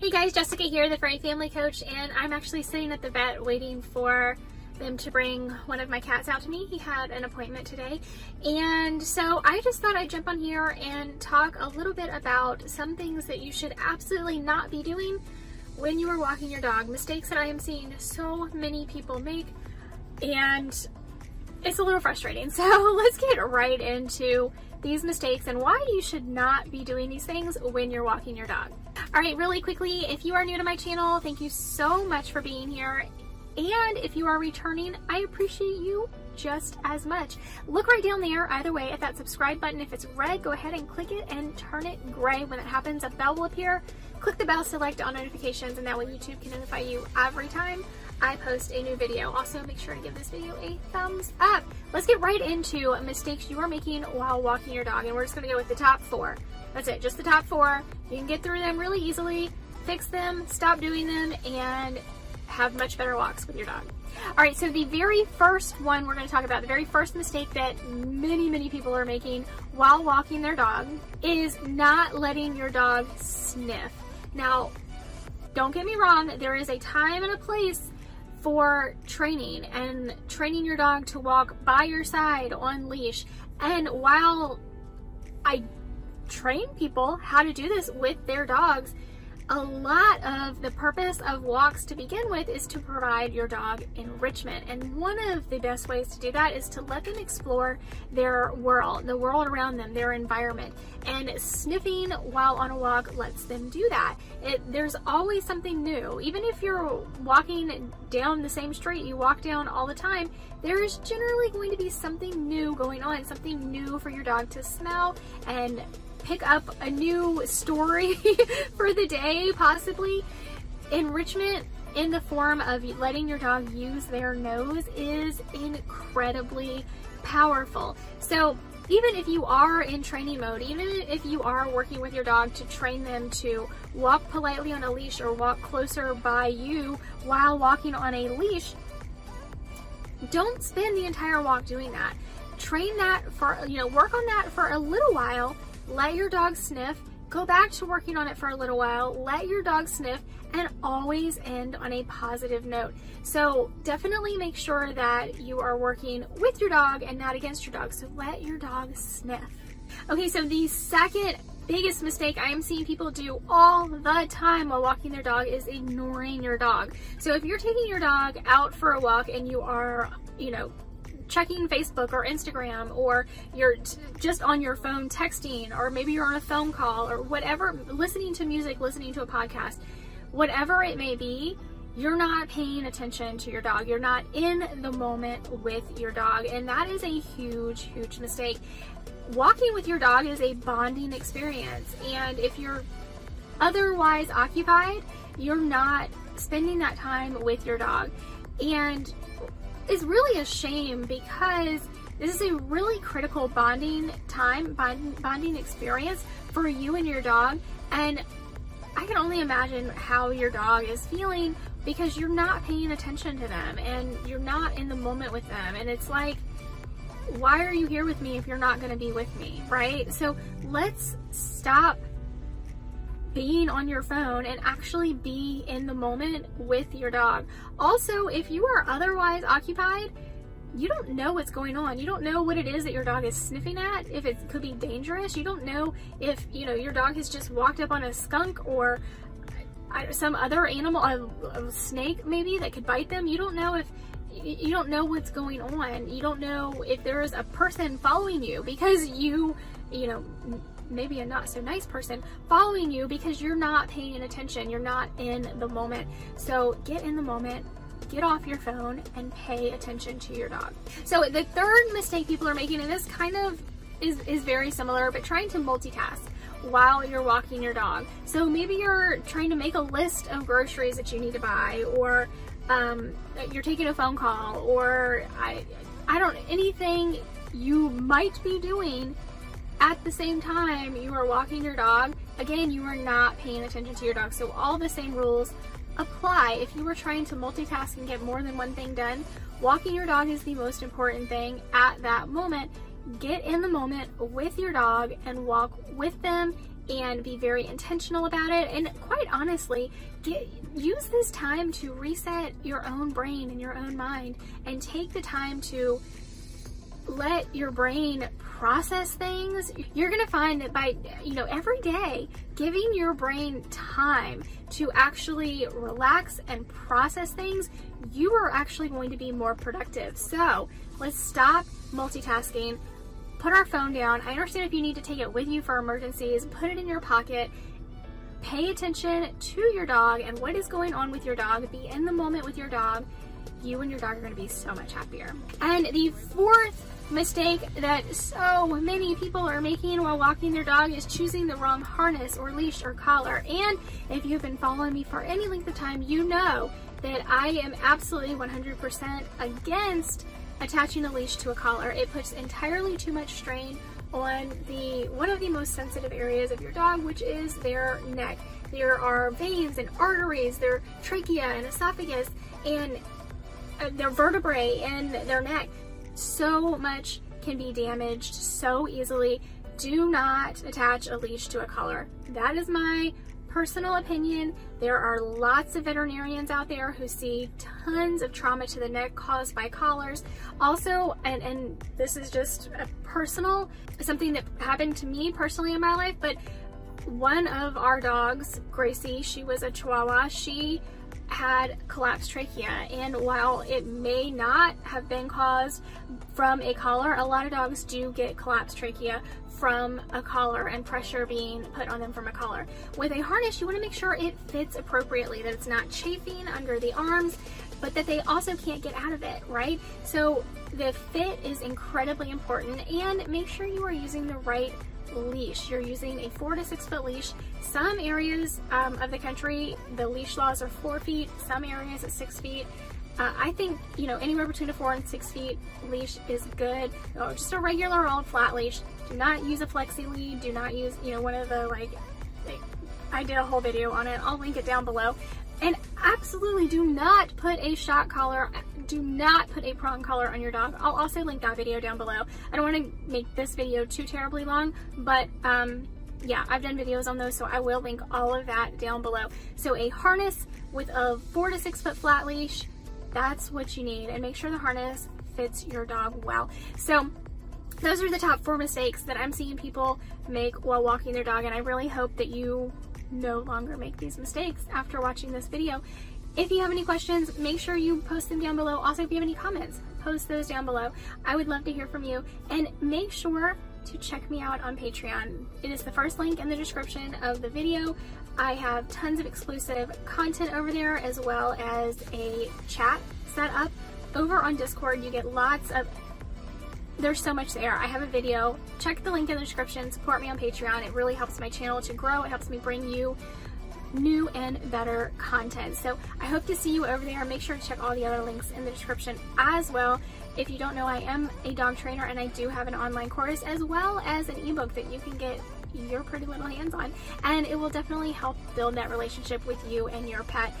Hey guys, Jessica here, the Furry Family Coach, and I'm actually sitting at the vet waiting for them to bring one of my cats out to me. He had an appointment today. And so I just thought I'd jump on here and talk a little bit about some things that you should absolutely not be doing when you are walking your dog. Mistakes that I am seeing so many people make. And it's a little frustrating. So let's get right into these mistakes and why you should not be doing these things when you're walking your dog. All right, really quickly, if you are new to my channel, thank you so much for being here. And if you are returning, I appreciate you just as much. Look right down there, either way, at that subscribe button. If it's red, go ahead and click it and turn it gray. When that happens, a bell will appear. Click the bell, select all notifications, and that way YouTube can notify you every time I post a new video. Also, make sure to give this video a thumbs up. Let's get right into mistakes you are making while walking your dog, and we're just gonna go with the top four. That's it, just the top four. You can get through them really easily, fix them, stop doing them, and have much better walks with your dog. All right, so the very first one we're going to talk about, the very first mistake that many, many people are making while walking their dog is not letting your dog sniff. Now, don't get me wrong, there is a time and a place for training and training your dog to walk by your side on leash. And while I train people how to do this with their dogs. A lot of the purpose of walks to begin with is to provide your dog enrichment. And one of the best ways to do that is to let them explore their world, the world around them, their environment. And sniffing while on a walk lets them do that. It, there's always something new. Even if you're walking down the same street you walk down all the time, there is generally going to be something new going on, something new for your dog to smell and pick up a new story for the day, possibly. Enrichment in the form of letting your dog use their nose is incredibly powerful. So even if you are in training mode, even if you are working with your dog to train them to walk politely on a leash or walk closer by you while walking on a leash, don't spend the entire walk doing that. Train that for, you know, work on that for a little while let your dog sniff, go back to working on it for a little while, let your dog sniff, and always end on a positive note. So definitely make sure that you are working with your dog and not against your dog. So let your dog sniff. Okay, so the second biggest mistake I am seeing people do all the time while walking their dog is ignoring your dog. So if you're taking your dog out for a walk and you are, you know, checking Facebook or Instagram or you're just on your phone texting or maybe you're on a phone call or whatever, listening to music, listening to a podcast, whatever it may be, you're not paying attention to your dog. You're not in the moment with your dog. And that is a huge, huge mistake. Walking with your dog is a bonding experience. And if you're otherwise occupied, you're not spending that time with your dog. And is really a shame because this is a really critical bonding time, bond, bonding experience for you and your dog. And I can only imagine how your dog is feeling because you're not paying attention to them and you're not in the moment with them. And it's like, why are you here with me if you're not going to be with me, right? So let's stop being on your phone and actually be in the moment with your dog. Also, if you are otherwise occupied, you don't know what's going on. You don't know what it is that your dog is sniffing at, if it could be dangerous. You don't know if, you know, your dog has just walked up on a skunk or some other animal, a, a snake maybe that could bite them. You don't know if you don't know what's going on. You don't know if there is a person following you because you, you know, maybe a not so nice person following you because you're not paying attention. You're not in the moment. So get in the moment, get off your phone and pay attention to your dog. So the third mistake people are making, and this kind of is, is very similar, but trying to multitask while you're walking your dog. So maybe you're trying to make a list of groceries that you need to buy or um, you're taking a phone call or I, I don't, anything you might be doing at the same time you are walking your dog, again, you are not paying attention to your dog. So all the same rules apply. If you were trying to multitask and get more than one thing done, walking your dog is the most important thing at that moment. Get in the moment with your dog and walk with them and be very intentional about it. And quite honestly, get, use this time to reset your own brain and your own mind and take the time to let your brain process things, you're to find that by, you know, every day, giving your brain time to actually relax and process things, you are actually going to be more productive. So let's stop multitasking, put our phone down. I understand if you need to take it with you for emergencies, put it in your pocket, pay attention to your dog and what is going on with your dog, be in the moment with your dog, you and your dog are to be so much happier. And the fourth mistake that so many people are making while walking their dog is choosing the wrong harness or leash or collar. And if you've been following me for any length of time, you know that I am absolutely 100% against attaching a leash to a collar. It puts entirely too much strain on the one of the most sensitive areas of your dog, which is their neck. There are veins and arteries, their trachea and esophagus, and uh, their vertebrae in their neck so much can be damaged so easily. Do not attach a leash to a collar. That is my personal opinion. There are lots of veterinarians out there who see tons of trauma to the neck caused by collars. Also, and, and this is just a personal, something that happened to me personally in my life, but one of our dogs, Gracie, she was a Chihuahua, she had collapsed trachea and while it may not have been caused from a collar, a lot of dogs do get collapsed trachea from a collar and pressure being put on them from a collar. With a harness, you want to make sure it fits appropriately, that it's not chafing under the arms, but that they also can't get out of it, right? So the fit is incredibly important and make sure you are using the right leash. You're using a four to six foot leash. Some areas um, of the country, the leash laws are four feet, some areas at six feet. Uh, I think, you know, anywhere between a four and six feet leash is good. Oh, just a regular old flat leash. Do not use a flexi lead. Do not use, you know, one of the like, like, I did a whole video on it. I'll link it down below. And absolutely do not put a shock collar, do not put a prong collar on your dog. I'll also link that video down below. I don't want to make this video too terribly long, but um, yeah, I've done videos on those, so I will link all of that down below. So a harness with a four to six foot flat leash, that's what you need. And make sure the harness fits your dog well. So those are the top four mistakes that I'm seeing people make while walking their dog, and I really hope that you no longer make these mistakes after watching this video. If you have any questions, make sure you post them down below. Also, if you have any comments, post those down below. I would love to hear from you. And make sure to check me out on Patreon. It is the first link in the description of the video. I have tons of exclusive content over there as well as a chat set up. Over on Discord, you get lots of there's so much there. I have a video. Check the link in the description. Support me on Patreon. It really helps my channel to grow. It helps me bring you new and better content. So I hope to see you over there. Make sure to check all the other links in the description as well. If you don't know, I am a dog trainer and I do have an online course as well as an ebook that you can get your pretty little hands on and it will definitely help build that relationship with you and your pet.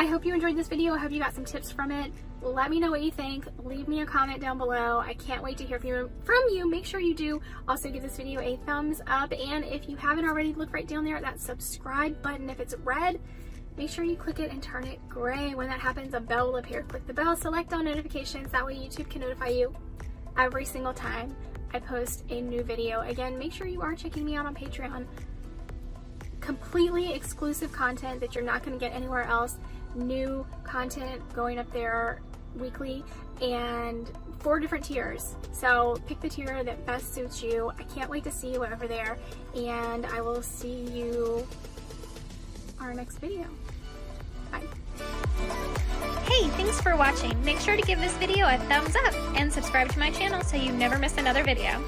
I hope you enjoyed this video. I hope you got some tips from it. Let me know what you think. Leave me a comment down below. I can't wait to hear from you. From you. Make sure you do also give this video a thumbs up. And if you haven't already, look right down there at that subscribe button. If it's red, make sure you click it and turn it gray. When that happens, a bell will appear. Click the bell, select all notifications. That way YouTube can notify you every single time I post a new video. Again, make sure you are checking me out on Patreon. Completely exclusive content that you're not going to get anywhere else new content going up there weekly and four different tiers. So pick the tier that best suits you. I can't wait to see you over there and I will see you our next video. Bye. Hey, thanks for watching. Make sure to give this video a thumbs up and subscribe to my channel so you never miss another video.